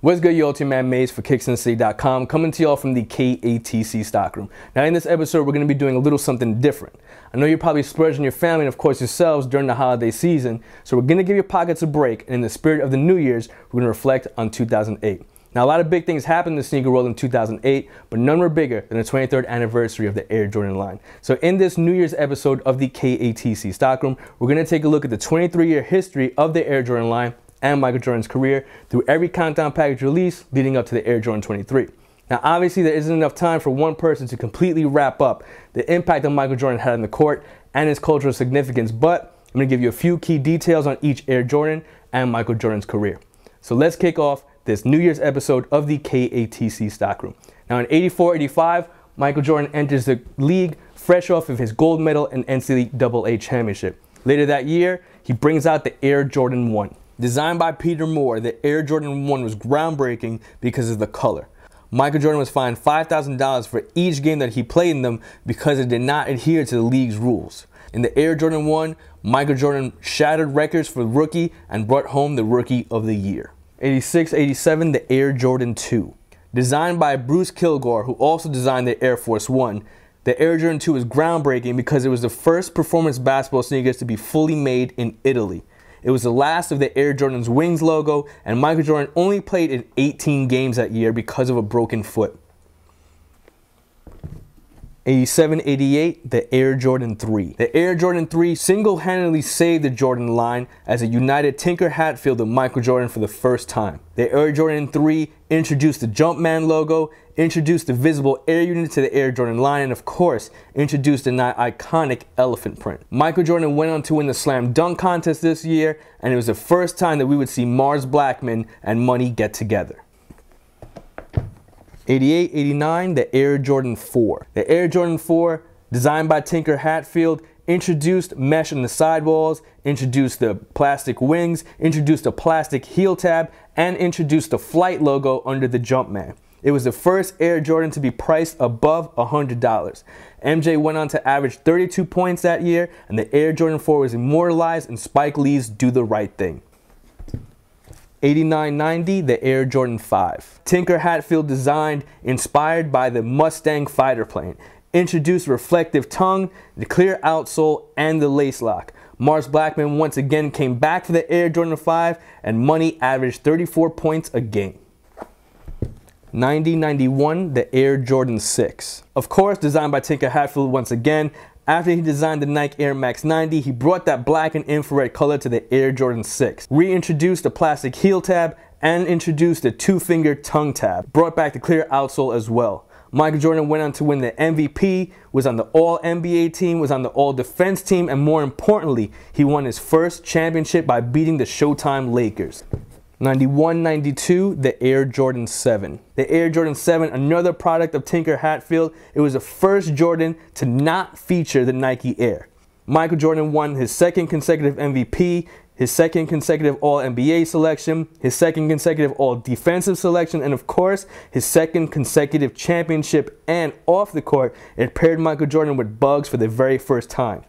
What's good, y'all? your man Maze for KicksNCity.com coming to y'all from the KATC stockroom. Now, in this episode, we're going to be doing a little something different. I know you're probably splurging your family and, of course, yourselves during the holiday season, so we're going to give your pockets a break, and in the spirit of the New Year's, we're going to reflect on 2008. Now, a lot of big things happened in the sneaker world in 2008, but none were bigger than the 23rd anniversary of the Air Jordan line. So, in this New Year's episode of the KATC stockroom, we're going to take a look at the 23 year history of the Air Jordan line and Michael Jordan's career through every countdown package release leading up to the Air Jordan 23. Now, obviously, there isn't enough time for one person to completely wrap up the impact that Michael Jordan had on the court and his cultural significance, but I'm to give you a few key details on each Air Jordan and Michael Jordan's career. So let's kick off this New Year's episode of the KATC Stockroom. Now, in 84 85, Michael Jordan enters the league fresh off of his gold medal and NCAA championship. Later that year, he brings out the Air Jordan 1. Designed by Peter Moore, the Air Jordan 1 was groundbreaking because of the color. Michael Jordan was fined $5,000 for each game that he played in them because it did not adhere to the league's rules. In the Air Jordan 1, Michael Jordan shattered records for rookie and brought home the Rookie of the Year. 86 87, the Air Jordan 2. Designed by Bruce Kilgore, who also designed the Air Force 1, the Air Jordan 2 is groundbreaking because it was the first performance basketball sneakers to be fully made in Italy. It was the last of the Air Jordan's wings logo, and Michael Jordan only played in 18 games that year because of a broken foot. 87 88, the Air Jordan 3. The Air Jordan 3 single handedly saved the Jordan line as it united Tinker Hatfield and Michael Jordan for the first time. The Air Jordan 3 introduced the Jumpman logo, introduced the visible air unit to the Air Jordan line, and of course, introduced the now iconic elephant print. Michael Jordan went on to win the slam dunk contest this year, and it was the first time that we would see Mars Blackmon and Money get together. 88, 89, the Air Jordan 4. The Air Jordan 4, designed by Tinker Hatfield, introduced mesh in the sidewalls, introduced the plastic wings, introduced a plastic heel tab, and introduced the flight logo under the Jumpman. It was the first Air Jordan to be priced above $100. MJ went on to average 32 points that year, and the Air Jordan 4 was immortalized in Spike Lee's Do the Right Thing. 8990, the Air Jordan 5. Tinker Hatfield designed, inspired by the Mustang fighter plane. Introduced reflective tongue, the clear outsole, and the lace lock. Mars Blackmon once again came back for the Air Jordan 5, and Money averaged 34 points a game. 9091, the Air Jordan 6. Of course, designed by Tinker Hatfield once again, after he designed the Nike Air Max 90, he brought that black and infrared color to the Air Jordan 6, reintroduced the plastic heel tab, and introduced the two-finger tongue tab, brought back the clear outsole as well. Michael Jordan went on to win the MVP, was on the All NBA team, was on the All Defense team, and more importantly, he won his first championship by beating the Showtime Lakers. 91 92, the Air Jordan 7. The Air Jordan 7, another product of Tinker Hatfield, it was the first Jordan to not feature the Nike Air. Michael Jordan won his second consecutive MVP, his second consecutive All NBA selection, his second consecutive All Defensive selection, and of course, his second consecutive championship. And off the court, it paired Michael Jordan with Bugs for the very first time.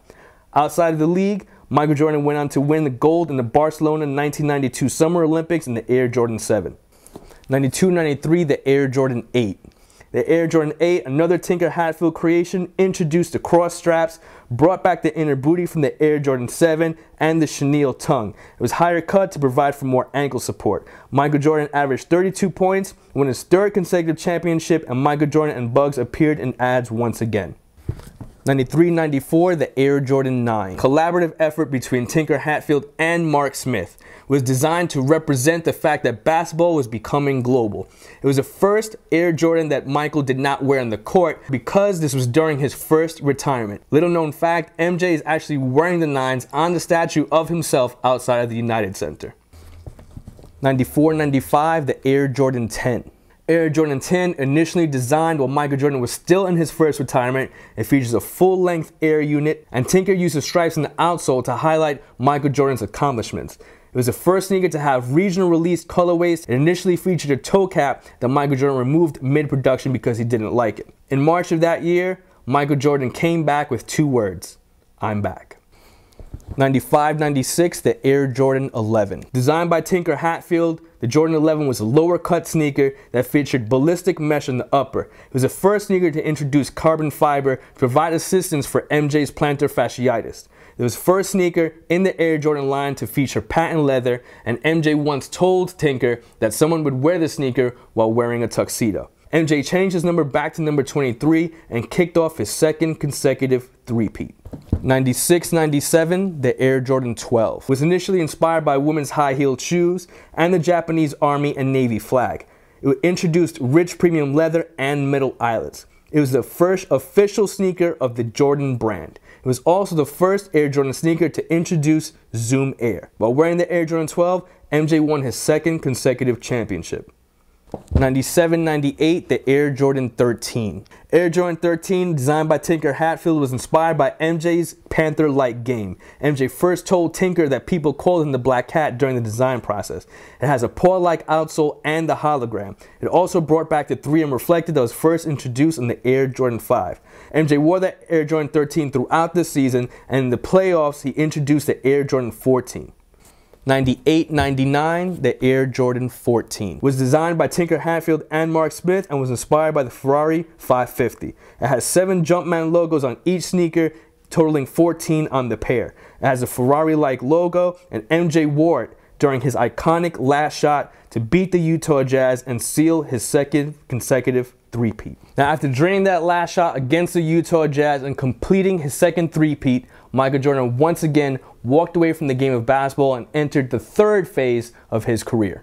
Outside of the league, Michael Jordan went on to win the gold in the Barcelona 1992 Summer Olympics in the Air Jordan 7. 92-93, the Air Jordan 8. The Air Jordan 8, another Tinker Hatfield creation, introduced the cross straps, brought back the inner booty from the Air Jordan 7, and the chenille tongue. It was higher cut to provide for more ankle support. Michael Jordan averaged 32 points, won his third consecutive championship, and Michael Jordan and Bugs appeared in ads once again. 93-94, the Air Jordan 9. Collaborative effort between Tinker Hatfield and Mark Smith was designed to represent the fact that basketball was becoming global. It was the first Air Jordan that Michael did not wear on the court because this was during his first retirement. Little known fact, MJ is actually wearing the nines on the statue of himself outside of the United Center. 94-95, the Air Jordan 10. Air Jordan 10, initially designed while Michael Jordan was still in his first retirement. It features a full-length air unit, and Tinker uses stripes in the outsole to highlight Michael Jordan's accomplishments. It was the first sneaker to have regional release colorways. It initially featured a toe cap that Michael Jordan removed mid-production because he didn't like it. In March of that year, Michael Jordan came back with two words, I'm back. 95-96, the Air Jordan 11. Designed by Tinker Hatfield, the Jordan 11 was a lower cut sneaker that featured ballistic mesh in the upper. It was the first sneaker to introduce carbon fiber to provide assistance for MJ's plantar fasciitis. It was first sneaker in the Air Jordan line to feature patent leather, and MJ once told Tinker that someone would wear the sneaker while wearing a tuxedo. MJ changed his number back to number 23 and kicked off his second consecutive three-peat. 96-97, the Air Jordan 12 was initially inspired by women's high-heeled shoes and the Japanese Army and Navy flag. It introduced rich premium leather and metal eyelets. It was the first official sneaker of the Jordan brand. It was also the first Air Jordan sneaker to introduce Zoom Air. While wearing the Air Jordan 12, MJ won his second consecutive championship. 97-98, the Air Jordan 13. Air Jordan 13, designed by Tinker Hatfield, was inspired by MJ's Panther-like game. MJ first told Tinker that people called him the Black Cat during the design process. It has a paw-like outsole and the hologram. It also brought back the 3M reflector that was first introduced in the Air Jordan 5. MJ wore the Air Jordan 13 throughout the season, and in the playoffs, he introduced the Air Jordan 14. 98-99, the Air Jordan 14. Was designed by Tinker Hatfield and Mark Smith and was inspired by the Ferrari 550. It has seven Jumpman logos on each sneaker, totaling 14 on the pair. It has a Ferrari-like logo, and MJ it during his iconic last shot to beat the Utah Jazz and seal his second consecutive three-peat. Now, after draining that last shot against the Utah Jazz and completing his second three-peat, Michael Jordan once again walked away from the game of basketball and entered the third phase of his career.